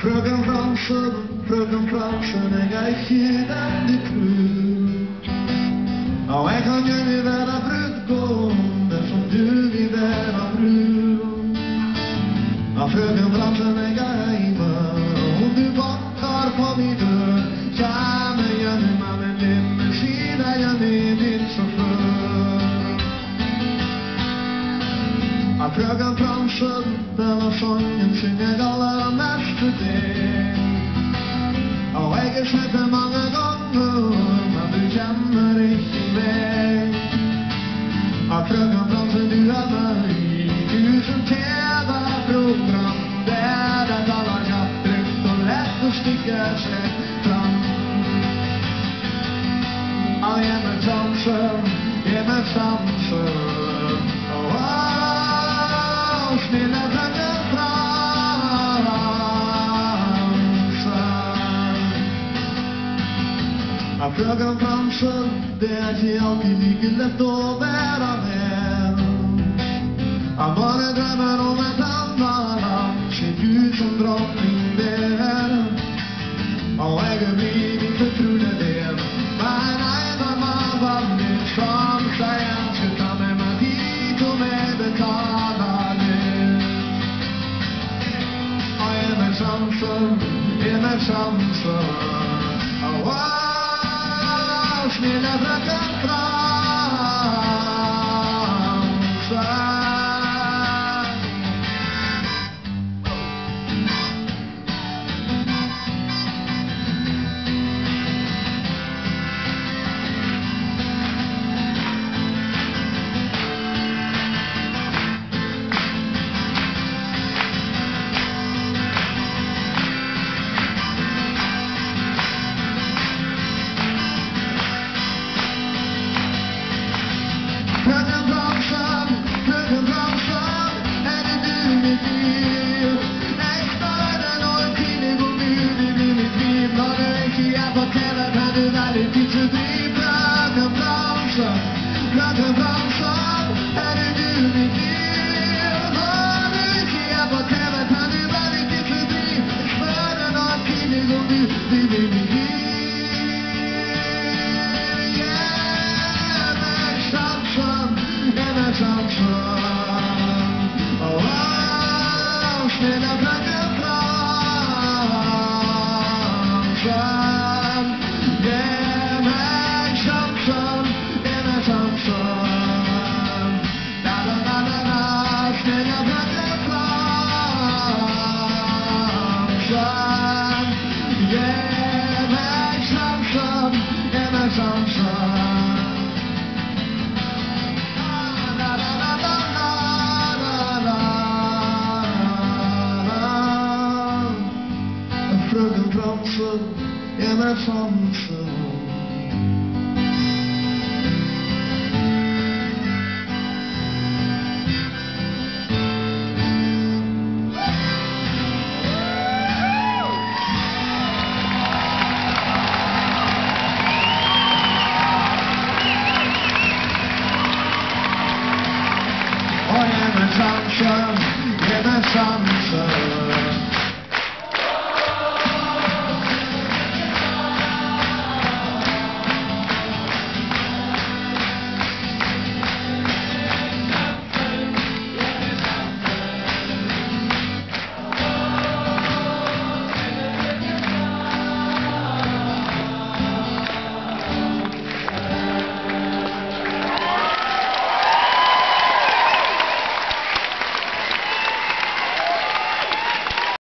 Fröken Fransson, fröken Fransson, jag är skinande krut. Ja, jag kan ju vid denna brudgående som du vid denna brud. Ja, fröken Fransson, jag är hemma, om du backar på min dörr. Ja, men jag är mannen, din maskina, jag är din chaufför. Ja, fröken Fransson, denna sång slipper mange ganger Men du kjenner ikke meg Har krøkket fram til du er meg Tusen TV-program Der det taler kjapt rundt og lett og stykker seg fram Frøken Frantzen, det ikke alltid like lett å være med. Jeg bare drømmer om et annet land, ser du som dronning der. Og jeg er blitt din fortrolige del, men jeg var mannen din som sa jeg skulle ta med meg dit og med betaler det. Og gi meg sjansen, gi meg sjansen. Au, snille frøken Frantzen, gi meg sjansen. Og